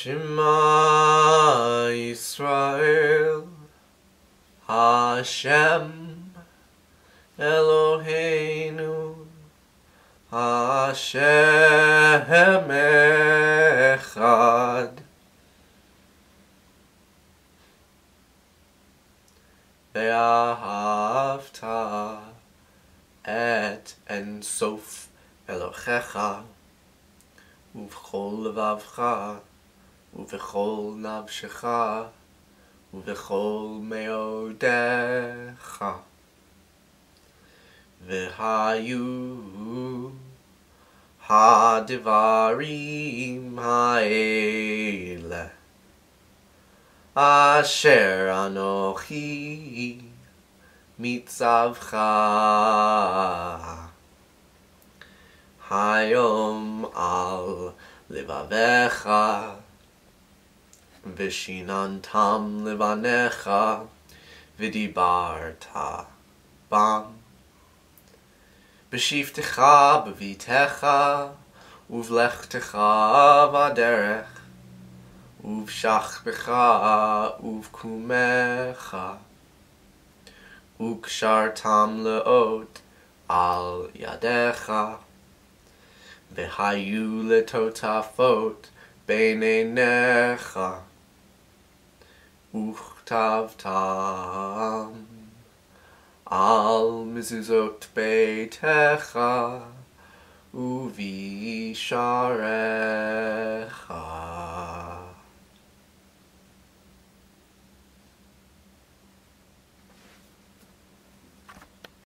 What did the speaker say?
Shema Yisrael, Hashem Eloheinu, Hashem Echad. Ve'ahavta et en sof Elohecha, u'vchol לבבך ובכל נפשך, ובכל מאודיך. והיו הדברים האלה אשר אנוכי מצווך היום על לבביך Vishinantam livanecha vidibarta bam. Beshivtecha bevitecha uvlechtecha vaderech uvshachbecha uvkumecha ukshartam leot al yadecha behayu letotafot beinenecha Uchtav tam al mizuzot beitecha uvisharet